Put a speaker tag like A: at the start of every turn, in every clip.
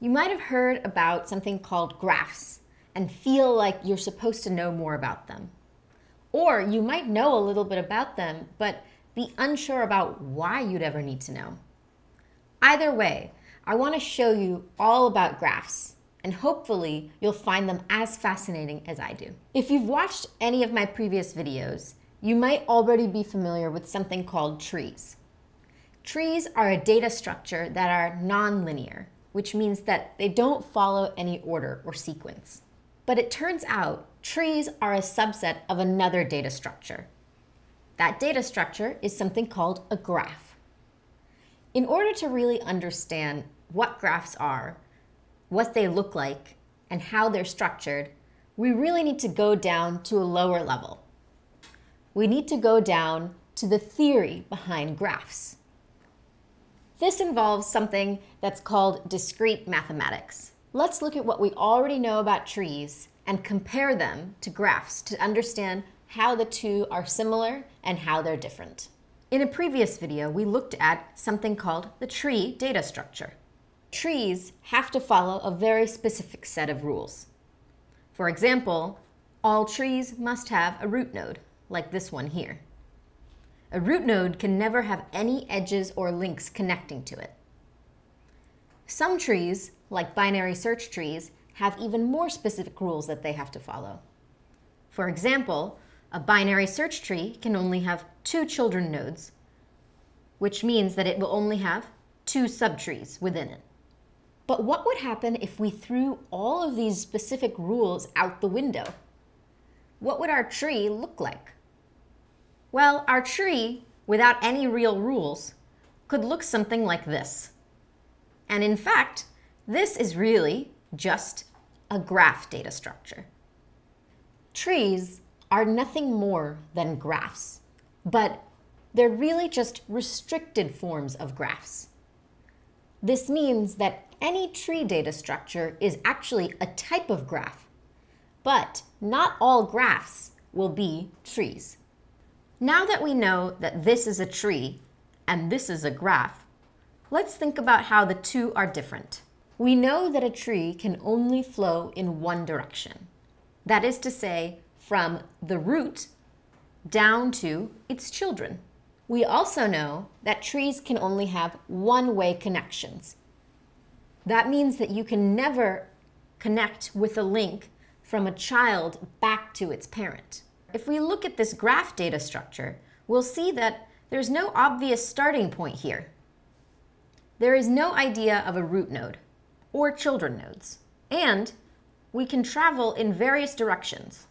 A: You might have heard about something called graphs and feel like you're supposed to know more about them. Or you might know a little bit about them, but be unsure about why you'd ever need to know. Either way, I want to show you all about graphs, and hopefully you'll find them as fascinating as I do. If you've watched any of my previous videos, you might already be familiar with something called trees. Trees are a data structure that are nonlinear, which means that they don't follow any order or sequence. But it turns out trees are a subset of another data structure. That data structure is something called a graph. In order to really understand what graphs are, what they look like, and how they're structured, we really need to go down to a lower level. We need to go down to the theory behind graphs. This involves something that's called discrete mathematics. Let's look at what we already know about trees and compare them to graphs to understand how the two are similar and how they're different. In a previous video, we looked at something called the tree data structure. Trees have to follow a very specific set of rules. For example, all trees must have a root node, like this one here. A root node can never have any edges or links connecting to it. Some trees, like binary search trees, have even more specific rules that they have to follow. For example, a binary search tree can only have two children nodes, which means that it will only have two subtrees within it. But what would happen if we threw all of these specific rules out the window? What would our tree look like? Well, our tree, without any real rules, could look something like this. And in fact, this is really just a graph data structure. Trees are nothing more than graphs, but they're really just restricted forms of graphs. This means that any tree data structure is actually a type of graph, but not all graphs will be trees. Now that we know that this is a tree and this is a graph, let's think about how the two are different. We know that a tree can only flow in one direction. That is to say, from the root down to its children. We also know that trees can only have one-way connections. That means that you can never connect with a link from a child back to its parent. If we look at this graph data structure, we'll see that there's no obvious starting point here. There is no idea of a root node or children nodes. And we can travel in various directions.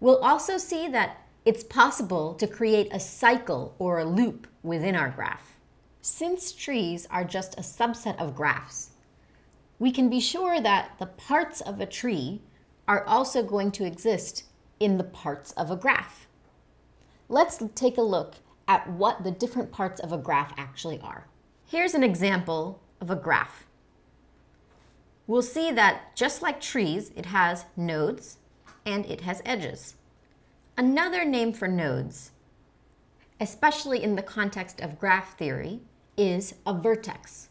A: We'll also see that it's possible to create a cycle or a loop within our graph. Since trees are just a subset of graphs, we can be sure that the parts of a tree are also going to exist in the parts of a graph. Let's take a look at what the different parts of a graph actually are. Here's an example of a graph. We'll see that just like trees, it has nodes and it has edges. Another name for nodes, especially in the context of graph theory, is a vertex.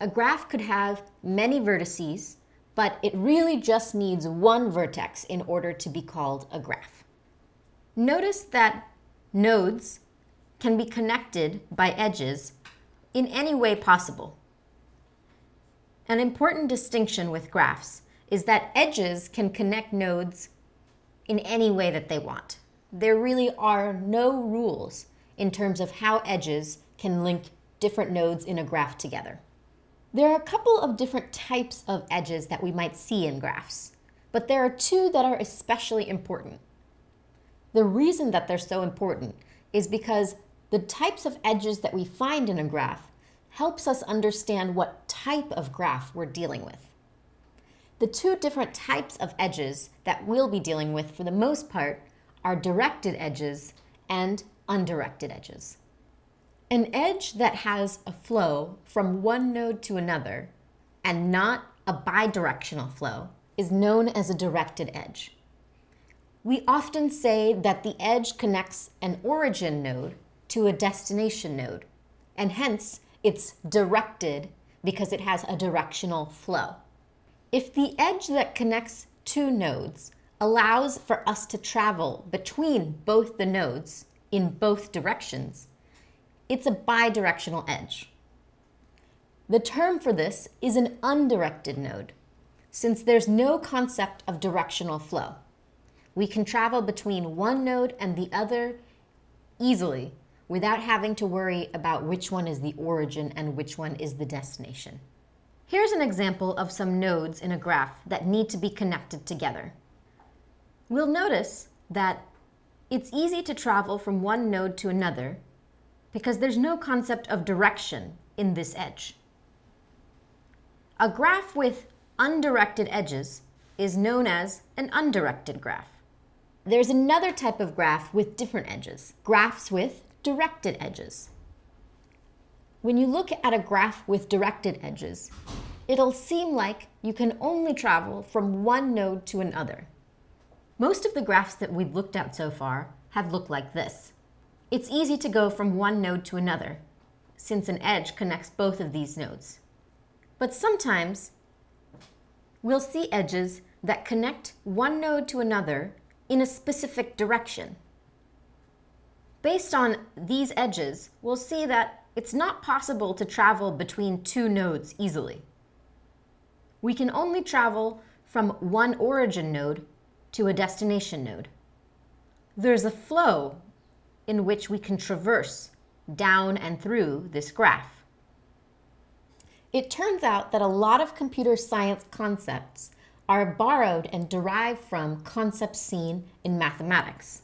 A: A graph could have many vertices but it really just needs one vertex in order to be called a graph. Notice that nodes can be connected by edges in any way possible. An important distinction with graphs is that edges can connect nodes in any way that they want. There really are no rules in terms of how edges can link different nodes in a graph together. There are a couple of different types of edges that we might see in graphs, but there are two that are especially important. The reason that they're so important is because the types of edges that we find in a graph helps us understand what type of graph we're dealing with. The two different types of edges that we'll be dealing with for the most part are directed edges and undirected edges. An edge that has a flow from one node to another and not a bidirectional flow is known as a directed edge. We often say that the edge connects an origin node to a destination node, and hence it's directed because it has a directional flow. If the edge that connects two nodes allows for us to travel between both the nodes in both directions, it's a bidirectional edge. The term for this is an undirected node, since there's no concept of directional flow. We can travel between one node and the other easily without having to worry about which one is the origin and which one is the destination. Here's an example of some nodes in a graph that need to be connected together. We'll notice that it's easy to travel from one node to another because there's no concept of direction in this edge. A graph with undirected edges is known as an undirected graph. There's another type of graph with different edges, graphs with directed edges. When you look at a graph with directed edges, it'll seem like you can only travel from one node to another. Most of the graphs that we've looked at so far have looked like this. It's easy to go from one node to another, since an edge connects both of these nodes. But sometimes, we'll see edges that connect one node to another in a specific direction. Based on these edges, we'll see that it's not possible to travel between two nodes easily. We can only travel from one origin node to a destination node. There's a flow in which we can traverse down and through this graph. It turns out that a lot of computer science concepts are borrowed and derived from concepts seen in mathematics.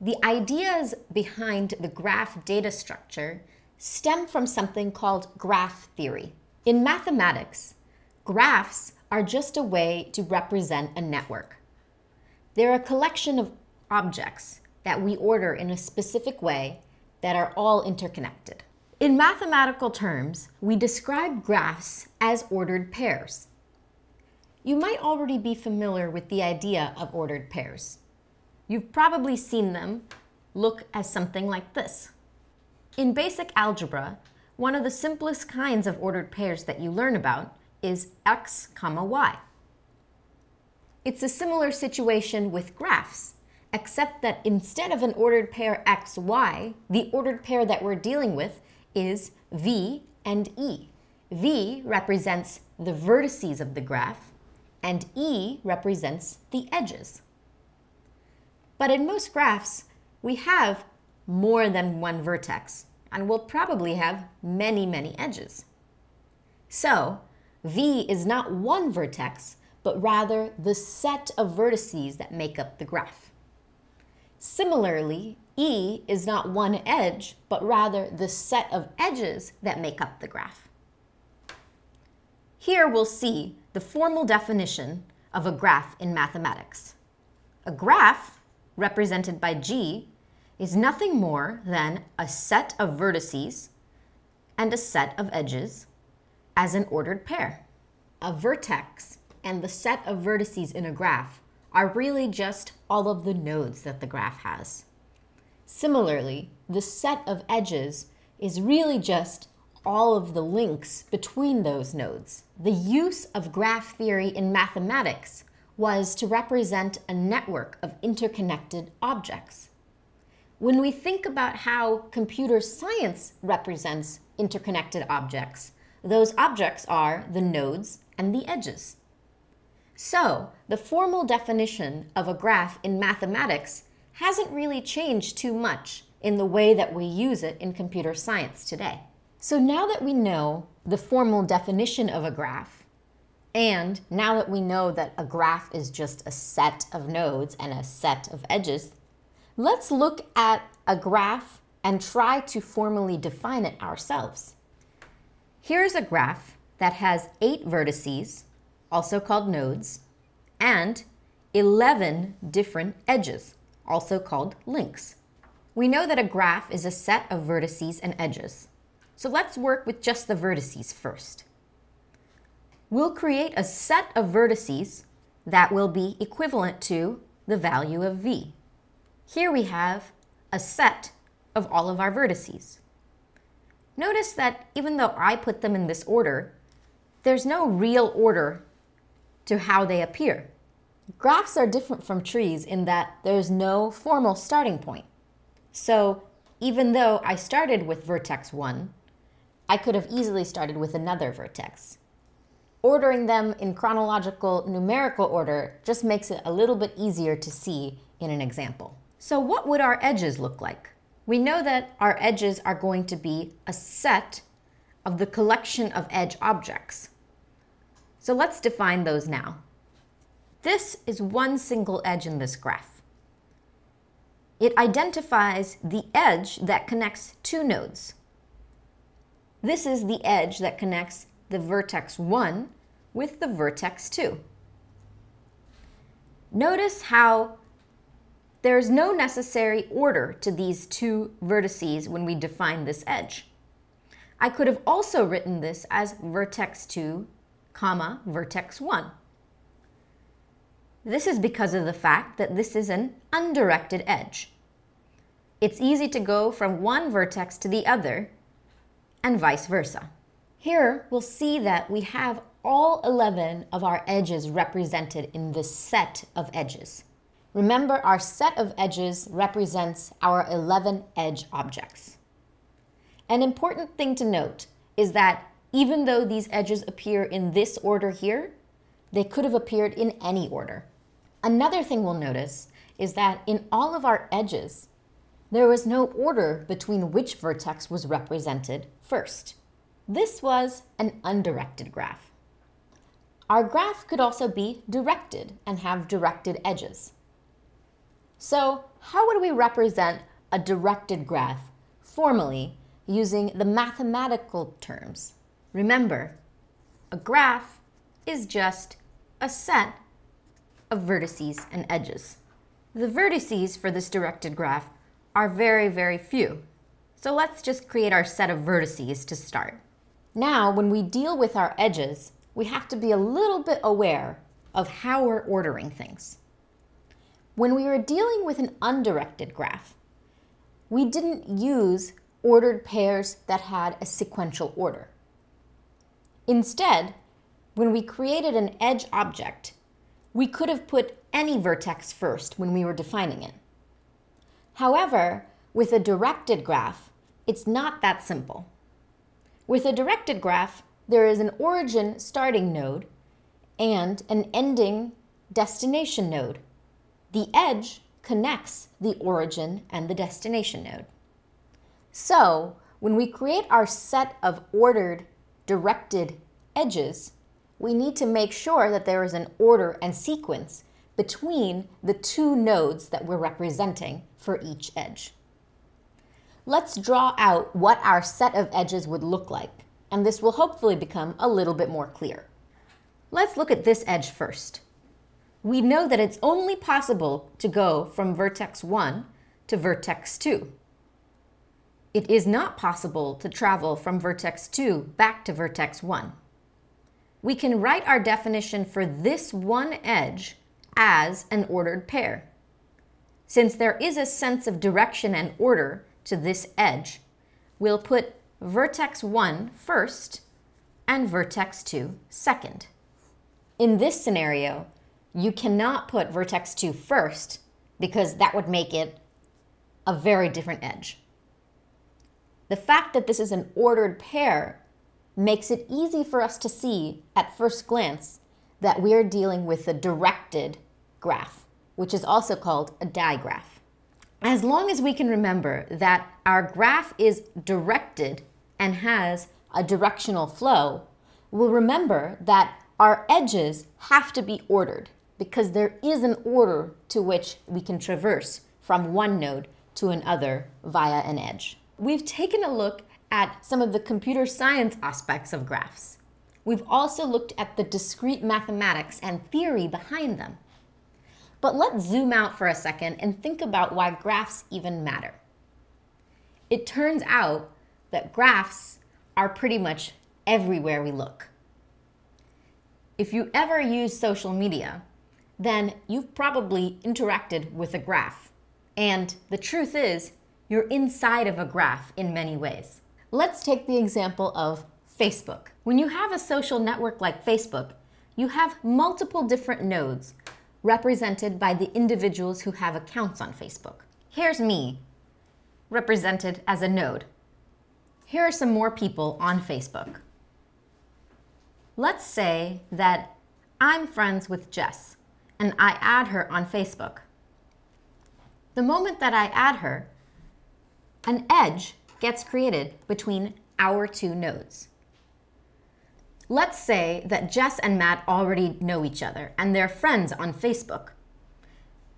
A: The ideas behind the graph data structure stem from something called graph theory. In mathematics, graphs are just a way to represent a network. They're a collection of objects that we order in a specific way that are all interconnected. In mathematical terms, we describe graphs as ordered pairs. You might already be familiar with the idea of ordered pairs. You've probably seen them look as something like this. In basic algebra, one of the simplest kinds of ordered pairs that you learn about is x comma y. It's a similar situation with graphs, except that instead of an ordered pair x, y, the ordered pair that we're dealing with is v and e. v represents the vertices of the graph, and E represents the edges. But in most graphs, we have more than one vertex, and we'll probably have many, many edges. So, V is not one vertex, but rather the set of vertices that make up the graph. Similarly, E is not one edge, but rather the set of edges that make up the graph. Here we'll see the formal definition of a graph in mathematics. A graph, represented by G, is nothing more than a set of vertices and a set of edges as an ordered pair. A vertex and the set of vertices in a graph are really just all of the nodes that the graph has. Similarly, the set of edges is really just all of the links between those nodes. The use of graph theory in mathematics was to represent a network of interconnected objects. When we think about how computer science represents interconnected objects, those objects are the nodes and the edges. So, the formal definition of a graph in mathematics hasn't really changed too much in the way that we use it in computer science today. So now that we know the formal definition of a graph, and now that we know that a graph is just a set of nodes and a set of edges, let's look at a graph and try to formally define it ourselves. Here's a graph that has eight vertices, also called nodes, and 11 different edges, also called links. We know that a graph is a set of vertices and edges. So let's work with just the vertices first. We'll create a set of vertices that will be equivalent to the value of v. Here we have a set of all of our vertices. Notice that even though I put them in this order, there's no real order to how they appear. Graphs are different from trees in that there's no formal starting point. So even though I started with vertex 1, I could have easily started with another vertex. Ordering them in chronological numerical order just makes it a little bit easier to see in an example. So what would our edges look like? We know that our edges are going to be a set of the collection of edge objects. So let's define those now. This is one single edge in this graph. It identifies the edge that connects two nodes. This is the edge that connects the vertex 1 with the vertex 2. Notice how there's no necessary order to these two vertices when we define this edge. I could have also written this as vertex 2, comma, vertex 1. This is because of the fact that this is an undirected edge. It's easy to go from one vertex to the other and vice versa. Here, we'll see that we have all 11 of our edges represented in this set of edges. Remember, our set of edges represents our 11 edge objects. An important thing to note is that even though these edges appear in this order here, they could have appeared in any order. Another thing we'll notice is that in all of our edges, there was no order between which vertex was represented first. This was an undirected graph. Our graph could also be directed and have directed edges. So how would we represent a directed graph formally using the mathematical terms? Remember, a graph is just a set of vertices and edges. The vertices for this directed graph are very, very few. So let's just create our set of vertices to start. Now, when we deal with our edges, we have to be a little bit aware of how we're ordering things. When we were dealing with an undirected graph, we didn't use ordered pairs that had a sequential order. Instead, when we created an edge object, we could have put any vertex first when we were defining it. However, with a directed graph, it's not that simple. With a directed graph, there is an origin starting node and an ending destination node. The edge connects the origin and the destination node. So, when we create our set of ordered directed edges, we need to make sure that there is an order and sequence between the two nodes that we're representing for each edge. Let's draw out what our set of edges would look like, and this will hopefully become a little bit more clear. Let's look at this edge first. We know that it's only possible to go from vertex 1 to vertex 2. It is not possible to travel from vertex 2 back to vertex 1 we can write our definition for this one edge as an ordered pair. Since there is a sense of direction and order to this edge, we'll put vertex 1 first and vertex 2 second. In this scenario, you cannot put vertex 2 first because that would make it a very different edge. The fact that this is an ordered pair makes it easy for us to see at first glance that we're dealing with a directed graph, which is also called a digraph. As long as we can remember that our graph is directed and has a directional flow, we'll remember that our edges have to be ordered because there is an order to which we can traverse from one node to another via an edge. We've taken a look at some of the computer science aspects of graphs. We've also looked at the discrete mathematics and theory behind them. But let's zoom out for a second and think about why graphs even matter. It turns out that graphs are pretty much everywhere we look. If you ever use social media, then you've probably interacted with a graph. And the truth is, you're inside of a graph in many ways. Let's take the example of Facebook. When you have a social network like Facebook, you have multiple different nodes represented by the individuals who have accounts on Facebook. Here's me, represented as a node. Here are some more people on Facebook. Let's say that I'm friends with Jess and I add her on Facebook. The moment that I add her, an edge gets created between our two nodes. Let's say that Jess and Matt already know each other and they're friends on Facebook.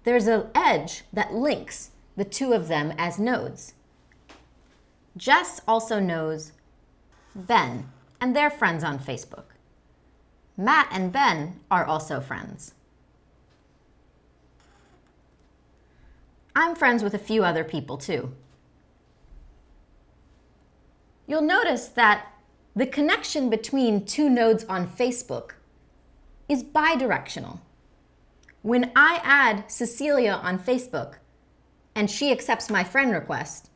A: There's an edge that links the two of them as nodes. Jess also knows Ben, and they're friends on Facebook. Matt and Ben are also friends. I'm friends with a few other people too. You'll notice that the connection between two nodes on Facebook is bidirectional. When I add Cecilia on Facebook and she accepts my friend request,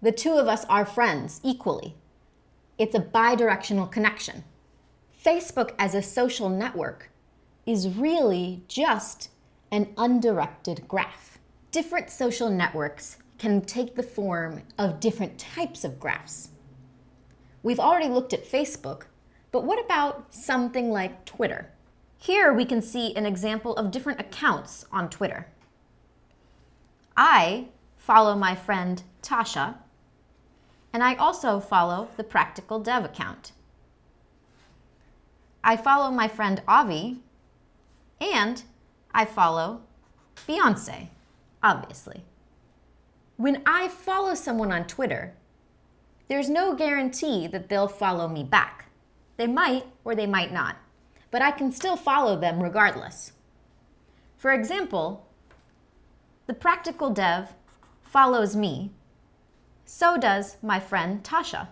A: the two of us are friends equally. It's a bidirectional connection. Facebook as a social network is really just an undirected graph. Different social networks can take the form of different types of graphs. We've already looked at Facebook, but what about something like Twitter? Here we can see an example of different accounts on Twitter. I follow my friend Tasha, and I also follow the Practical Dev account. I follow my friend Avi, and I follow Beyonce, obviously. When I follow someone on Twitter, there's no guarantee that they'll follow me back. They might or they might not, but I can still follow them regardless. For example, the practical dev follows me, so does my friend Tasha.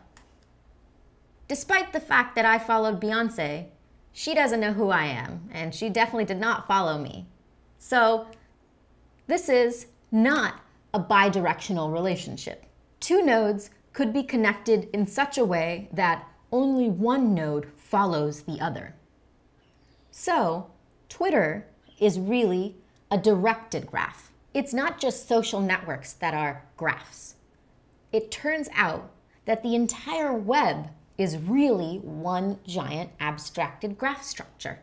A: Despite the fact that I followed Beyonce, she doesn't know who I am, and she definitely did not follow me. So, this is not a bidirectional relationship. Two nodes could be connected in such a way that only one node follows the other. So, Twitter is really a directed graph. It's not just social networks that are graphs. It turns out that the entire web is really one giant abstracted graph structure.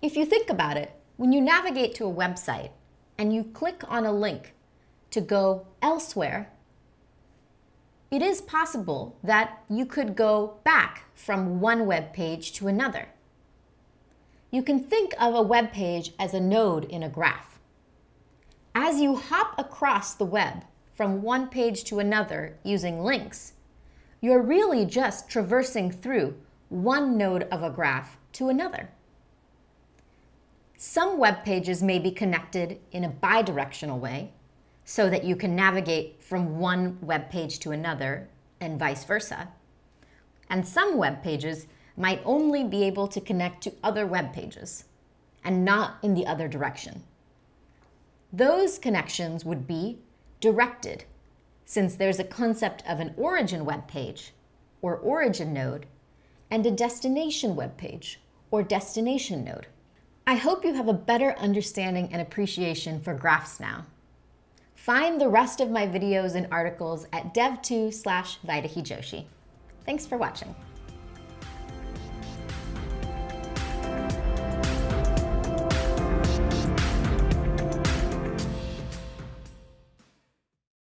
A: If you think about it, when you navigate to a website and you click on a link to go elsewhere it is possible that you could go back from one web page to another. You can think of a web page as a node in a graph. As you hop across the web from one page to another using links, you're really just traversing through one node of a graph to another. Some web pages may be connected in a bidirectional way, so that you can navigate from one web page to another and vice versa. And some web pages might only be able to connect to other web pages and not in the other direction. Those connections would be directed since there's a concept of an origin web page or origin node and a destination web page or destination node. I hope you have a better understanding and appreciation for graphs now. Find the rest of my videos and articles at dev.to slash Vaidehi Joshi. Thanks for watching.